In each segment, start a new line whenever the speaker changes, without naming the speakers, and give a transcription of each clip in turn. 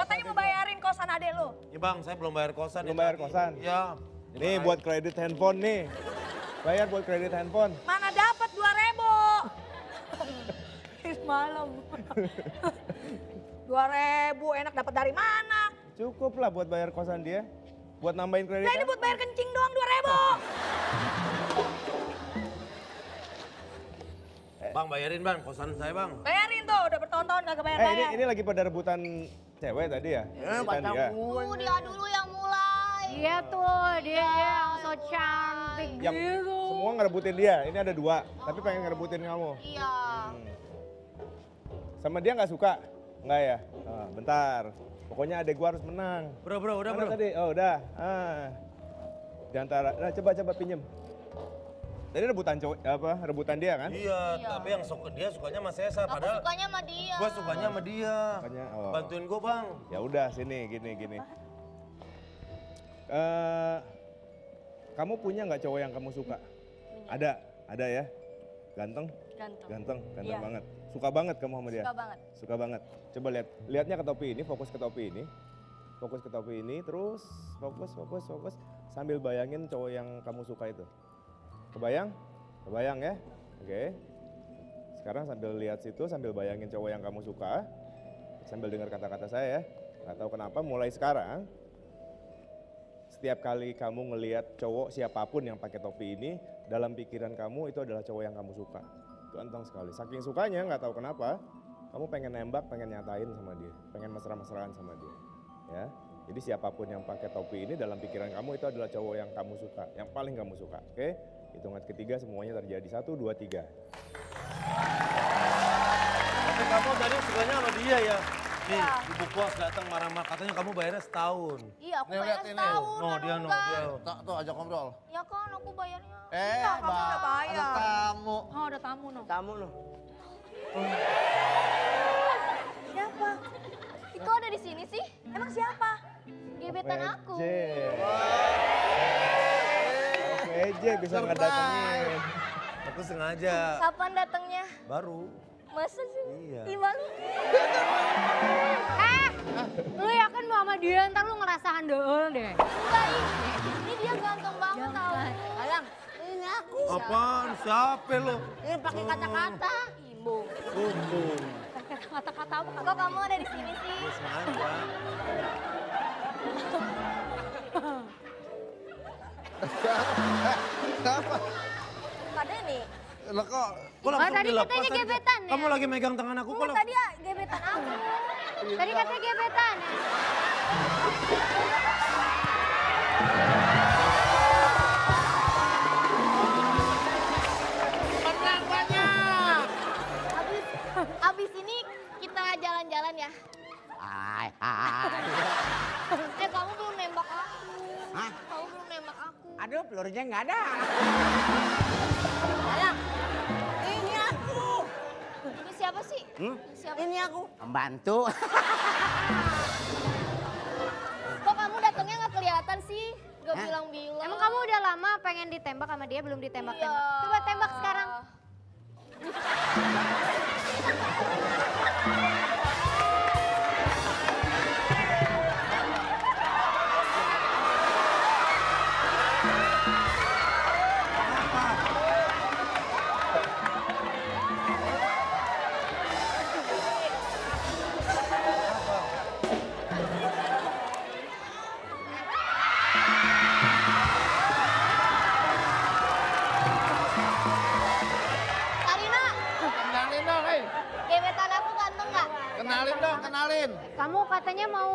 Katanya mau bayarin kosan ade lu.
Ya bang, saya belum bayar kosan.
Belum
ya
bayar kosan?
Ya.
Nih buat kredit handphone nih. Bayar buat kredit handphone.
Mana dapat dua ribu? Malam. Dua ribu enak dapat dari mana?
Cukup lah buat bayar kosan dia. Buat nambahin kredit.
Nah ini buat bayar kencing doang dua ribu.
Bang bayarin bang, kosan saya bang.
Bayarin tuh, udah bertahun-tahun kagak
Eh ini, ini lagi pada rebutan cewek tadi ya? Rebutan dia.
Tuh dia dulu yang mulai.
Iya tuh, dia yang so cantik
Yang
gitu.
semua ngerebutin dia. Ini ada dua, tapi pengen ngerebutin kamu.
Iya.
Sama dia nggak suka? Nggak ya? Ah, bentar. Pokoknya adek gua harus menang.
Bro bro, udah
Mana
bro.
tadi? Oh udah. Ah. Di antara, nah coba coba pinjem. Tadi rebutan cowok, apa? Rebutan dia kan?
Iya, tapi yang suka dia sukanya sama Sesa.
Aku
Padahal
sukanya sama dia.
gua sukanya sama dia.
Sukanya, oh.
Bantuin gua bang.
Ya udah sini gini gini. Eh, kamu punya nggak cowok yang kamu suka? Ada, ada ya. Ganteng,
Ganteng.
ganteng, ganteng
Iya.
banget. Suka banget kamu sama dia.
Suka banget.
Suka banget. Coba lihat, lihatnya ke topi ini, fokus ke topi ini. Fokus ke topi ini, terus fokus, fokus, fokus. Sambil bayangin cowok yang kamu suka itu. Kebayang? Kebayang ya? Oke. Sekarang sambil lihat situ, sambil bayangin cowok yang kamu suka. Sambil dengar kata-kata saya ya. Gak tahu kenapa mulai sekarang, setiap kali kamu ngelihat cowok siapa pun yang pakai topi ini, dalam pikiran kamu itu adalah cowok yang kamu suka. Itu sekali. Saking sukanya nggak tahu kenapa, kamu pengen nembak, pengen nyatain sama dia, pengen mesra-mesraan sama dia. Ya. Jadi siapa pun yang pakai topi ini dalam pikiran kamu itu adalah cowok yang kamu suka, yang paling kamu suka. Oke? Hitungan ketiga semuanya terjadi. Satu, dua, tiga.
Tapi kamu tadi sukanya sama dia ya. Nih, ibu kos datang marah-marah. Katanya kamu bayarnya setahun.
Iya, aku bayar setahun.
No, dia no, dia.
Tuh, tuh ajak ngobrol.
Ya kan, aku bayarnya.
Eh,
Enggak, kamu udah bayar.
Ada tamu.
Oh ada tamu no.
Tamu loh.
Siapa?
Itu ada di sini sih.
Emang siapa?
Gebetan aku.
VJ. VJ bisa ngedatengin.
Aku sengaja.
Kapan datangnya?
Baru.
Masa sih?
Iya.
Ih, malu.
Eh, lu yakin mau sama dia ntar lu ngerasa handel deh.
Enggak, ini, ini dia ganteng banget tau.
Alang,
Ini aku.
Apaan? Siapa lo?
Ini pakai kata-kata. Imbung.
Bumbung.
kata-kata apa?
Kok kamu ada di sini sih?
Gue sengaja.
Kenapa?
Pak Denny.
Lah kok
Kok langsung
Oh, tadi
dilepas
katanya gebetan ya?
Kamu lagi megang tangan aku kok
tadi ya gebetan aku.
Tadi katanya gebetan ya?
Abis, abis ini kita jalan-jalan ya.
Hai, hai.
Eh kamu belum nembak aku.
Hah? Aduh, pelurunya nggak ada.
Alang. Ini aku. Ini siapa sih?
Hmm?
Siapa?
Ini aku. Pembantu.
Kok kamu datangnya nggak kelihatan sih? Gak bilang-bilang.
Emang kamu udah lama pengen ditembak sama dia belum ditembak-tembak?
Iya.
Coba tembak sekarang. Kamu katanya mau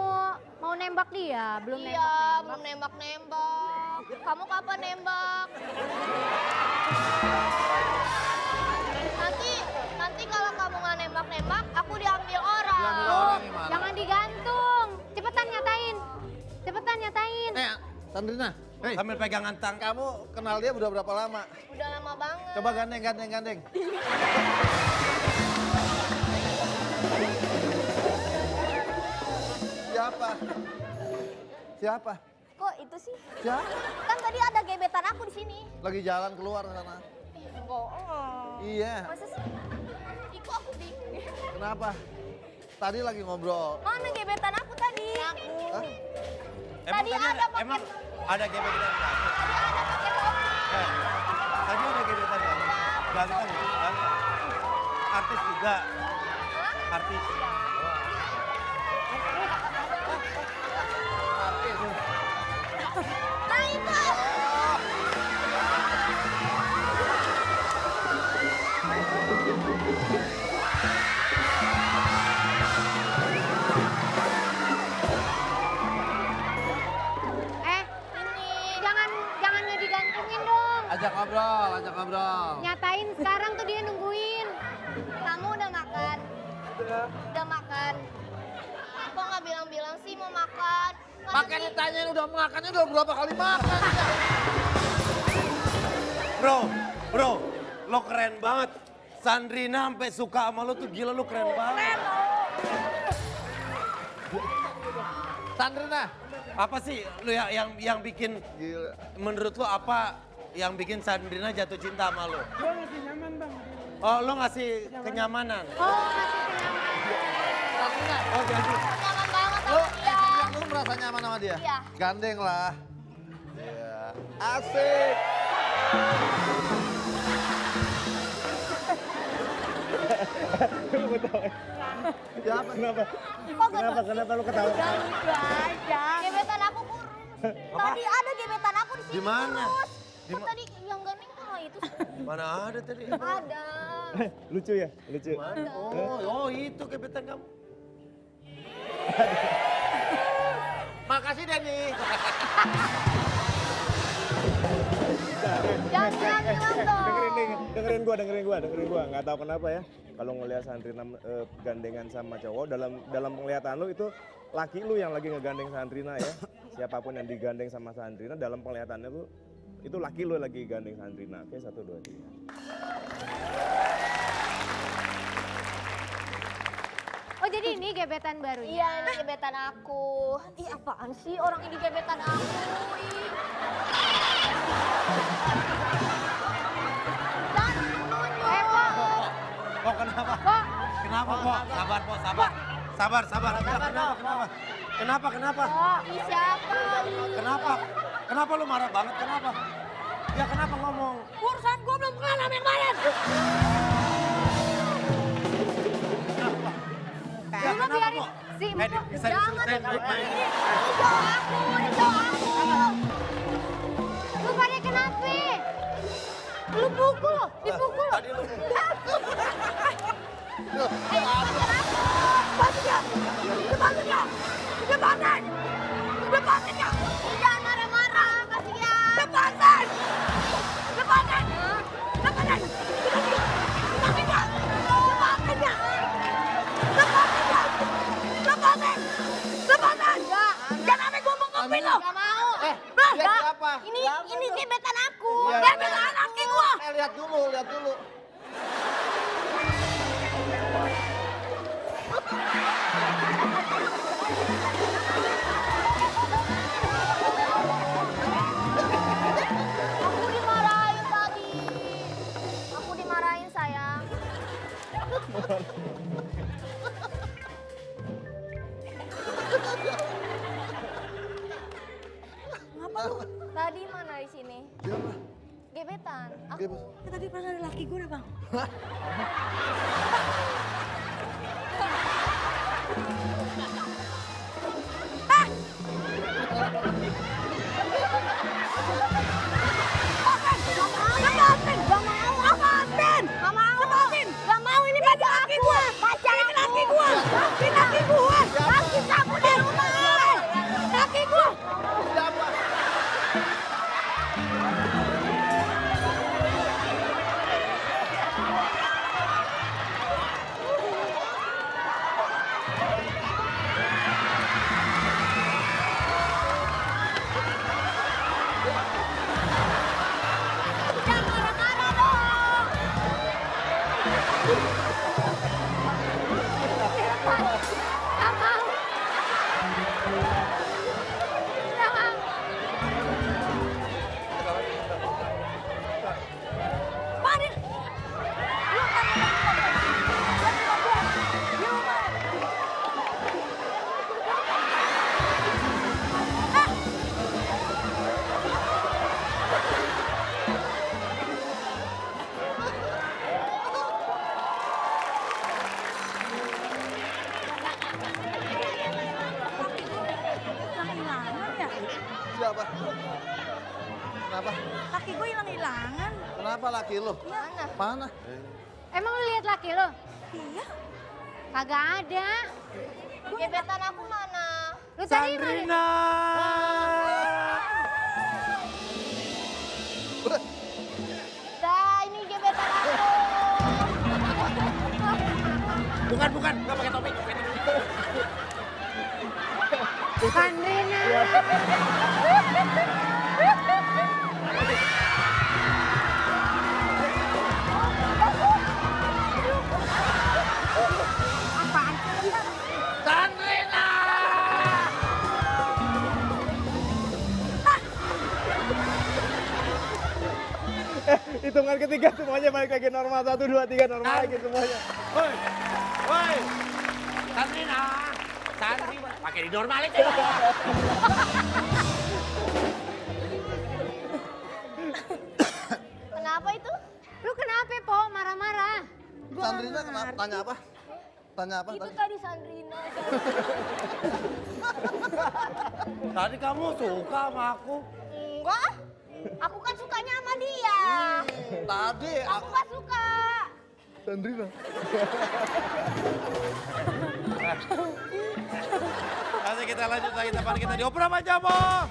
mau nembak dia, belum
Iya,
nembak-nembak.
belum nembak-nembak. Kamu kapan nembak? Nanti, nanti kalau kamu nggak nembak-nembak, aku diambil orang.
Diambil
Oh,
orang
jangan digantung. Cepetan nyatain. Cepetan nyatain.
Eh, Sandrina. Hei,
Sambil pegangan tang.
kamu kenal dia udah berapa lama?
Udah lama banget.
Coba gandeng, gandeng, gandeng. Siapa?
Kok itu sih?
Siapa?
Kan tadi ada gebetan aku di sini.
Lagi jalan keluar sana.
Bohong.
Iya.
Masa sih? Ih, kok aku bingung.
Kenapa? tadi lagi ngobrol.
Mana gebetan aku tadi? Aku.
Hah?
Emang
Tadi
tadi
ada
ada,
pakai-
emang ada gebetan kamu?
Tadi ada pakai topi.
Eh, tadi ada gebetan kamu? Ganteng, kan? Artis juga. Artis.
Nah itu.
Eh, jangan jangan nggak digantungin dong.
Ajak ngobrol, ajak ngobrol.
Nyatain sekarang tuh dia nungguin.
Kamu udah makan? Udah makan. Nggak bilang-bilang sih mau makan? Kan tadi-
ditanyain udah makannya udah berapa kali makan.
Bro, bro, lo keren banget. Sandrina sampai suka sama lo tuh gila lo keren banget.
Sandrina.
Apa sih lo yang yang, yang bikin
Gila.
menurut lo apa yang bikin Sandrina jatuh cinta sama lo? Gue ngasih nyaman bang. Oh lo ngasih kenyamanan.
Oh, masih kenyamanan.
Sandrina.
Oh jadi.
Merasa nyaman sama dia?
Iya.
Gandeng lah. Iya. Asik.
Ketawa.
Siapa?
Kenapa? Kenapa? Kenapa lu ketawa?
Lucu aja. Gebetan aku kurus. Tadi ada gebetan aku di sini
Di mana? Di ma-
tadi yang gandeng ah itu
Mana ada tadi?
ada.
Lucu ya? Lucu.
Mana? Oh, oh itu gebetan kamu.
Makasih Denny.
Jangan dong.
dengerin nih, dengerin gua, dengerin gua, dengerin gua. Nggak tahu kenapa ya. Kalau ngelihat Sandrina eh, gandengan sama cowok dalam dalam penglihatan lu itu laki lu yang lagi ngegandeng Sandrina ya. Siapa pun yang digandeng sama Sandrina dalam penglihatannya lu itu laki lu lagi gandeng Sandrina. Oke, satu dua tiga.
Jadi ini gebetan barunya.
Iya, ini gebetan aku. Ih, apaan sih orang ini gebetan aku?
Eh, kok,
Oh kenapa?
kok
Kenapa kok? Sabar kok, sabar. Sabar, sabar. Kenapa, kenapa, kenapa? Kenapa, kenapa?
Ih, siapa?
Kenapa? Kenapa lu marah banget? Kenapa? Ya kenapa ngomong?
Urusan gua belum kelar sama yang lain.
Kenapa
biarin si
Eh,
Empok.
bisa
Jangan
diselesain baik-baik.
Ini cowok aku, ini cowok aku.
Lu pada kenapa? Lu pukul, dipukul.
Tadi lu
Jangan
Iya, iya.
laki gua!
Eh, lihat dulu, lihat dulu.
Lu? Mana?
Mana? Emang lu lihat laki lo?
Iya.
Kagak ada.
Gebetan aku mana?
Lu tadi mana?
Sandrina.
Dah, ini gebetan aku.
Bukan, bukan. Gak pakai topik.
Sandrina.
ketiga semuanya balik lagi normal. Satu, dua, tiga normal lagi semuanya.
Woi. Woi. Sandrina. Sandrina. Pakai di normal aja.
Kenapa itu?
Lu kenapa, Po? Marah-marah.
Sandrina kenapa? Tanya apa? Tanya apa
Itu
tadi?
tadi Sandrina.
Tadi kamu suka sama aku.
Enggak. Aku kan sukanya sama dia.
Tadi
Kamu
aku
gak suka.
Sandrina.
Nanti kita lanjut lagi teman kita di Opera Majamo.